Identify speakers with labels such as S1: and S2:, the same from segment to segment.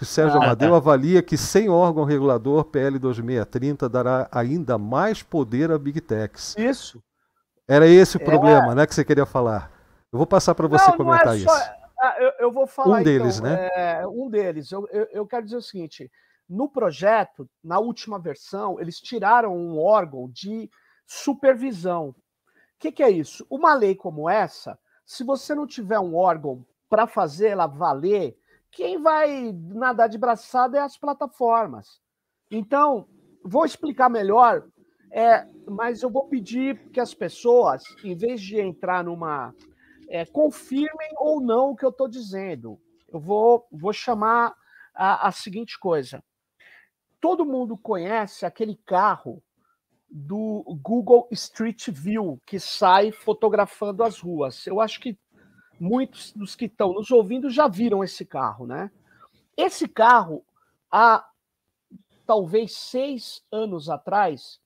S1: O Sérgio
S2: Ah,
S1: Amadeu
S2: tá.
S1: avalia que sem órgão regulador, PL 2630 dará ainda mais poder a Big Techs.
S3: Isso.
S1: Era esse o
S3: É.
S1: problema, né, que você queria falar. Eu vou passar para você
S3: Não, não
S1: comentar
S3: é só-
S1: isso.
S3: Ah, eu, eu vou falar.
S1: Um deles,
S3: então,
S1: né?
S3: é, um deles. Eu, eu, eu quero dizer o seguinte: no projeto, na última versão, eles tiraram um órgão de supervisão. O que, que é isso? Uma lei como essa, se você não tiver um órgão para fazer ela valer, quem vai nadar de braçada é as plataformas. Então, vou explicar melhor, é, mas eu vou pedir que as pessoas, em vez de entrar numa é, confirmem ou não o que eu estou dizendo. Eu vou, vou chamar a, a seguinte coisa. Todo mundo conhece aquele carro do Google Street View que sai fotografando as ruas. Eu acho que muitos dos que estão nos ouvindo já viram esse carro, né? Esse carro, há talvez seis anos atrás,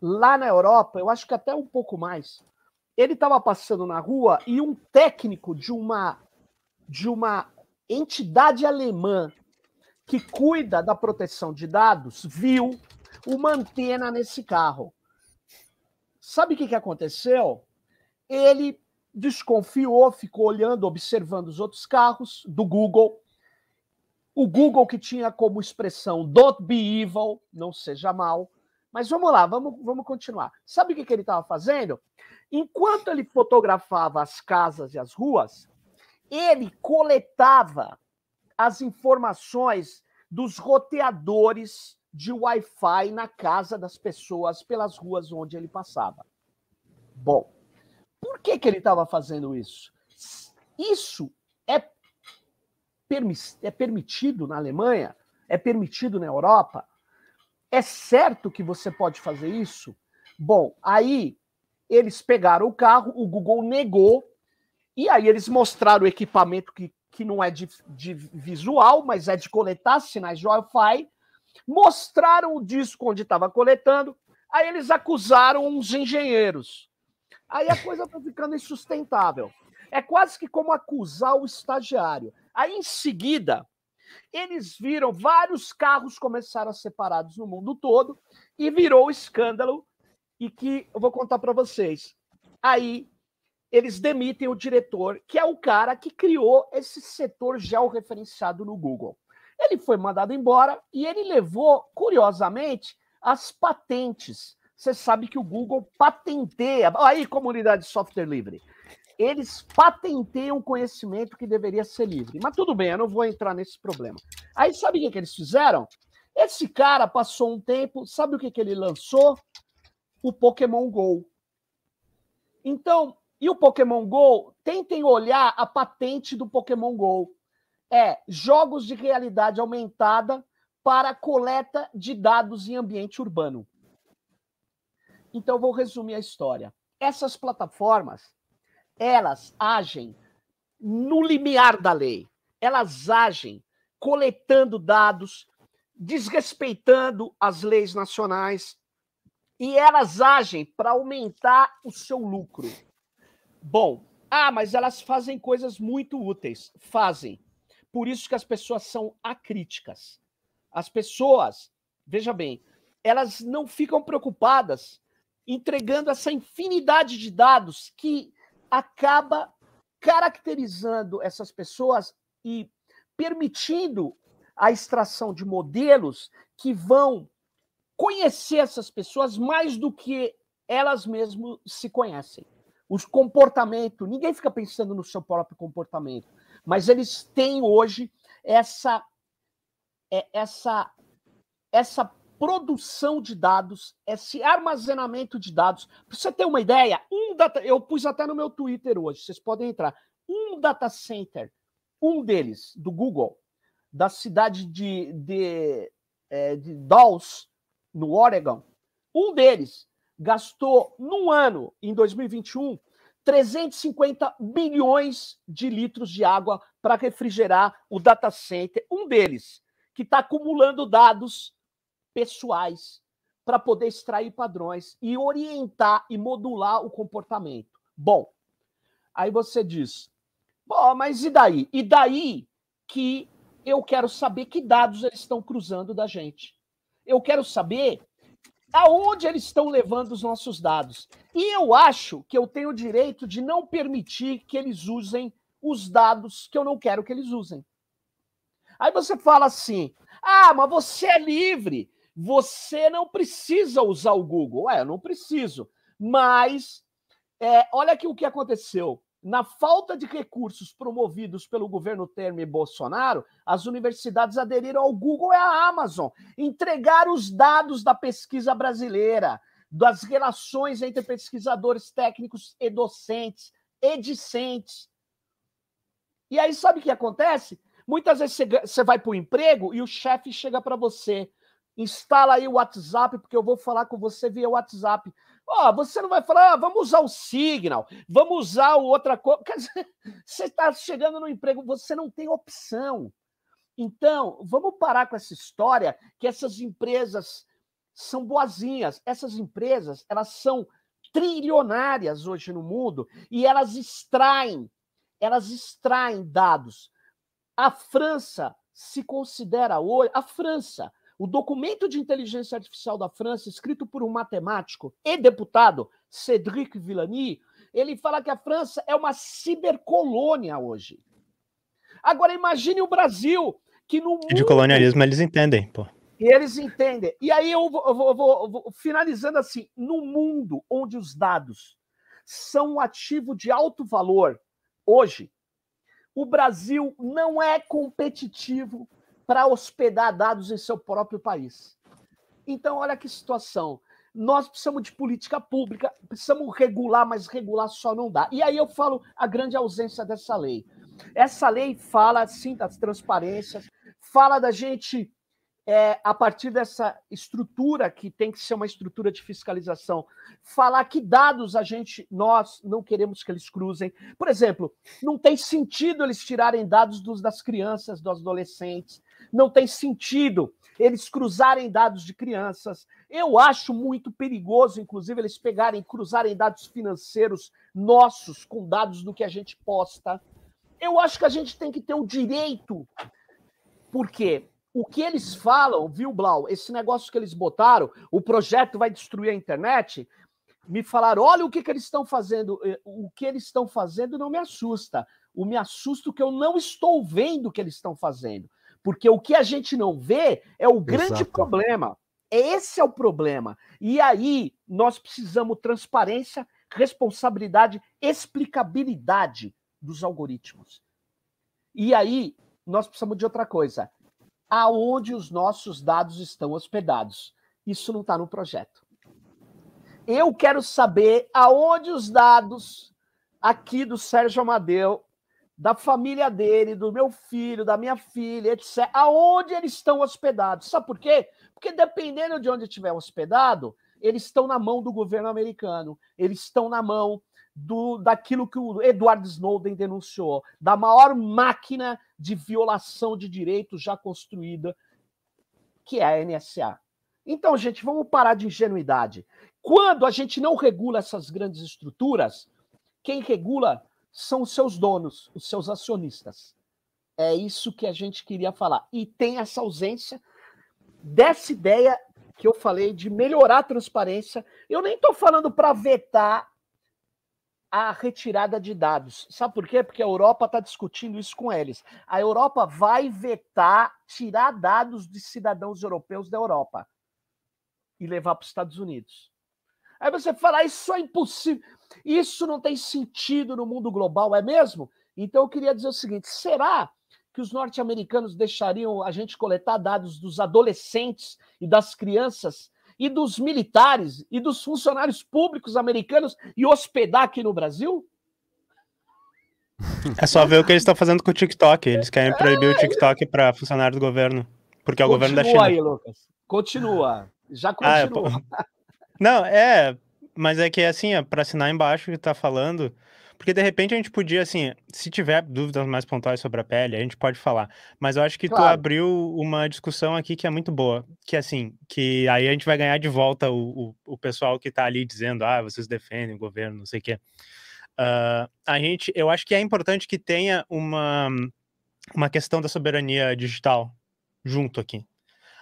S3: lá na Europa, eu acho que até um pouco mais, ele estava passando na rua e um técnico de uma de uma entidade alemã que cuida da proteção de dados viu uma antena nesse carro. Sabe o que, que aconteceu? Ele desconfiou, ficou olhando, observando os outros carros do Google. O Google que tinha como expressão "Don't be evil", não seja mal. Mas vamos lá, vamos, vamos continuar. Sabe o que, que ele estava fazendo? Enquanto ele fotografava as casas e as ruas, ele coletava as informações dos roteadores de Wi-Fi na casa das pessoas pelas ruas onde ele passava. Bom, por que, que ele estava fazendo isso? Isso é, é permitido na Alemanha? É permitido na Europa? É certo que você pode fazer isso? Bom, aí eles pegaram o carro, o Google negou, e aí eles mostraram o equipamento que, que não é de, de visual, mas é de coletar sinais de Wi-Fi, mostraram o disco onde estava coletando, aí eles acusaram uns engenheiros. Aí a coisa está ficando insustentável. É quase que como acusar o estagiário. Aí em seguida, eles viram vários carros começaram a ser parados no mundo todo e virou escândalo e que eu vou contar para vocês. Aí eles demitem o diretor, que é o cara que criou esse setor georreferenciado no Google. Ele foi mandado embora e ele levou, curiosamente, as patentes. Você sabe que o Google patenteia. Aí, comunidade de software livre. Eles patenteiam conhecimento que deveria ser livre. Mas tudo bem, eu não vou entrar nesse problema. Aí, sabe o que, que eles fizeram? Esse cara passou um tempo, sabe o que, que ele lançou? O Pokémon Go. Então, e o Pokémon Go? Tentem olhar a patente do Pokémon Go. É jogos de realidade aumentada para coleta de dados em ambiente urbano. Então, vou resumir a história. Essas plataformas, elas agem no limiar da lei. Elas agem coletando dados, desrespeitando as leis nacionais, e elas agem para aumentar o seu lucro. Bom, ah, mas elas fazem coisas muito úteis. Fazem. Por isso que as pessoas são acríticas. As pessoas, veja bem, elas não ficam preocupadas entregando essa infinidade de dados que acaba caracterizando essas pessoas e permitindo a extração de modelos que vão conhecer essas pessoas mais do que elas mesmas se conhecem. Os comportamento, ninguém fica pensando no seu próprio comportamento, mas eles têm hoje essa essa essa produção de dados, esse armazenamento de dados. Para você ter uma ideia, um data, eu pus até no meu Twitter hoje, vocês podem entrar. Um data center, um deles, do Google, da cidade de, de, é, de Dawes, no Oregon, um deles gastou num ano, em 2021, 350 bilhões de litros de água para refrigerar o data center, um deles, que está acumulando dados pessoais para poder extrair padrões e orientar e modular o comportamento. Bom, aí você diz, bom, mas e daí? E daí que eu quero saber que dados eles estão cruzando da gente. Eu quero saber aonde eles estão levando os nossos dados. E eu acho que eu tenho o direito de não permitir que eles usem os dados que eu não quero que eles usem. Aí você fala assim: ah, mas você é livre, você não precisa usar o Google. É, eu não preciso. Mas é, olha aqui o que aconteceu. Na falta de recursos promovidos pelo governo Temer e Bolsonaro, as universidades aderiram ao Google e à Amazon, entregaram os dados da pesquisa brasileira, das relações entre pesquisadores técnicos e docentes e discentes. E aí, sabe o que acontece? Muitas vezes você vai para o emprego e o chefe chega para você, instala aí o WhatsApp, porque eu vou falar com você via WhatsApp. Ó, oh, você não vai falar, ah, vamos usar o Signal, vamos usar outra coisa. Quer dizer, você está chegando no emprego, você não tem opção. Então, vamos parar com essa história que essas empresas são boazinhas. Essas empresas, elas são trilionárias hoje no mundo e elas extraem, elas extraem dados. A França se considera hoje, a França o documento de inteligência artificial da França, escrito por um matemático e deputado, Cédric Villani, ele fala que a França é uma cibercolônia hoje. Agora imagine o Brasil, que no mundo...
S2: De colonialismo eles entendem, pô.
S3: E eles entendem. E aí eu vou, eu vou, eu vou, finalizando assim, no mundo onde os dados são um ativo de alto valor, hoje, o Brasil não é competitivo para hospedar dados em seu próprio país. Então, olha que situação. Nós precisamos de política pública, precisamos regular, mas regular só não dá. E aí eu falo a grande ausência dessa lei. Essa lei fala, sim, das transparências, fala da gente é, a partir dessa estrutura que tem que ser uma estrutura de fiscalização, falar que dados a gente, nós não queremos que eles cruzem. Por exemplo, não tem sentido eles tirarem dados dos, das crianças, dos adolescentes, não tem sentido eles cruzarem dados de crianças. Eu acho muito perigoso, inclusive, eles pegarem, cruzarem dados financeiros nossos com dados do que a gente posta. Eu acho que a gente tem que ter o direito. Por quê? o que eles falam, viu, Blau? Esse negócio que eles botaram, o projeto vai destruir a internet. Me falaram, olha o que, que eles estão fazendo. Eh, o que eles estão fazendo não me assusta. O me assusta que eu não estou vendo o que eles estão fazendo. Porque o que a gente não vê é o grande Exato. problema. Esse é o problema. E aí nós precisamos transparência, responsabilidade, explicabilidade dos algoritmos. E aí nós precisamos de outra coisa aonde os nossos dados estão hospedados. Isso não está no projeto. Eu quero saber aonde os dados aqui do Sérgio Amadeu, da família dele, do meu filho, da minha filha, etc., aonde eles estão hospedados. Sabe por quê? Porque dependendo de onde estiver hospedado, eles estão na mão do governo americano, eles estão na mão do, daquilo que o Edward Snowden denunciou, da maior máquina de violação de direitos já construída, que é a NSA. Então, gente, vamos parar de ingenuidade. Quando a gente não regula essas grandes estruturas, quem regula são os seus donos, os seus acionistas. É isso que a gente queria falar. E tem essa ausência dessa ideia que eu falei de melhorar a transparência. Eu nem estou falando para vetar a retirada de dados. Sabe por quê? Porque a Europa está discutindo isso com eles. A Europa vai vetar tirar dados de cidadãos europeus da Europa e levar para os Estados Unidos. Aí você fala, ah, isso é impossível, isso não tem sentido no mundo global, é mesmo? Então eu queria dizer o seguinte: será que os norte-americanos deixariam a gente coletar dados dos adolescentes e das crianças e dos militares e dos funcionários públicos americanos e hospedar aqui no Brasil?
S2: É só ver o que eles estão fazendo com o TikTok. Eles querem proibir é... o TikTok para funcionários do governo, porque é o governo da China.
S3: aí, Lucas. Continua. Já continua.
S2: Ah, é... Não, é, mas é que assim, para assinar embaixo que está falando, porque de repente a gente podia, assim, se tiver dúvidas mais pontuais sobre a pele, a gente pode falar. Mas eu acho que claro. tu abriu uma discussão aqui que é muito boa. Que assim, que aí a gente vai ganhar de volta o, o, o pessoal que tá ali dizendo, ah, vocês defendem o governo, não sei o quê. Uh, a gente, eu acho que é importante que tenha uma uma questão da soberania digital junto aqui.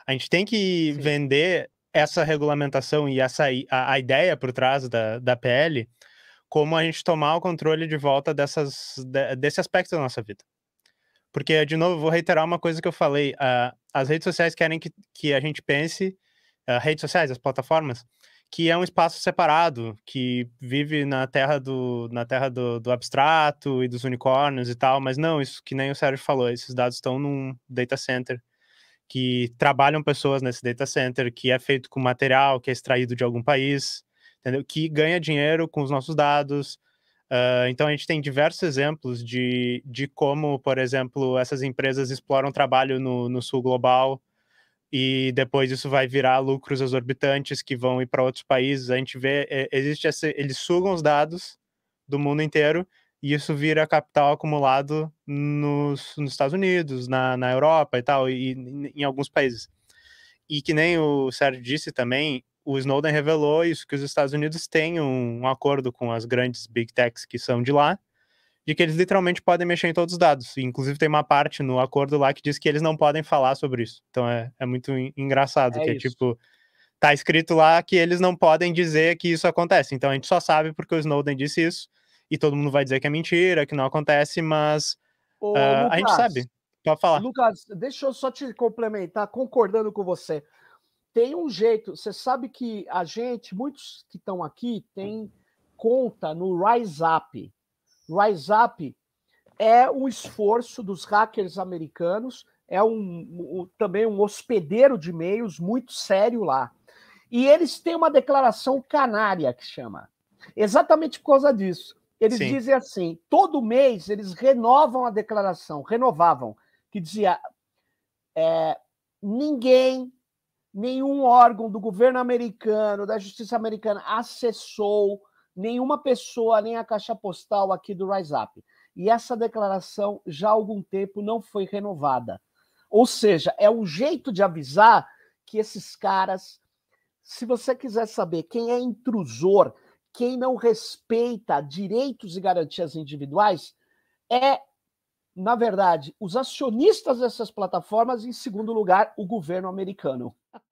S2: A gente tem que Sim. vender essa regulamentação e essa a, a, ideia por trás da, da PL como a gente tomar o controle de volta dessas, de, desse aspecto da nossa vida. Porque, de novo, vou reiterar uma coisa que eu falei: uh, as redes sociais querem que, que a gente pense, uh, redes sociais, as plataformas, que é um espaço separado, que vive na terra do, na terra do, do abstrato e dos unicórnios e tal, mas não, isso que nem o Sérgio falou, esses dados estão num data center, que trabalham pessoas nesse data center, que é feito com material que é extraído de algum país, entendeu? Que ganha dinheiro com os nossos dados. Uh, então a gente tem diversos exemplos de, de como, por exemplo, essas empresas exploram trabalho no, no sul global, e depois isso vai virar lucros exorbitantes que vão ir para outros países. A gente vê, é, existe eles sugam os dados do mundo inteiro e isso vira capital acumulado nos, nos Estados Unidos, na, na Europa e tal, e, e em alguns países. E que nem o Sérgio disse também, o Snowden revelou isso, que os Estados Unidos têm um, um acordo com as grandes big techs que são de lá, de que eles literalmente podem mexer em todos os dados. Inclusive tem uma parte no acordo lá que diz que eles não podem falar sobre isso. Então é, é muito engraçado, é que é isso. tipo, tá escrito lá que eles não podem dizer que isso acontece. Então a gente só sabe porque o Snowden disse isso, e todo mundo vai dizer que é mentira, que não acontece, mas Ô, uh, Lucas, a gente sabe. Pode falar.
S3: Lucas, deixa eu só te complementar, concordando com você. Tem um jeito, você sabe que a gente, muitos que estão aqui, tem conta no Rise Up. Rise Up é um esforço dos hackers americanos, é um, um, também um hospedeiro de e-mails muito sério lá. E eles têm uma declaração canária que chama. Exatamente por causa disso. Eles Sim. dizem assim: todo mês eles renovam a declaração, renovavam, que dizia é, ninguém, nenhum órgão do governo americano, da justiça americana, acessou nenhuma pessoa, nem a caixa postal aqui do Rise Up. E essa declaração já há algum tempo não foi renovada. Ou seja, é um jeito de avisar que esses caras, se você quiser saber quem é intrusor, quem não respeita direitos e garantias individuais, é, na verdade, os acionistas dessas plataformas, e, em segundo lugar, o governo americano.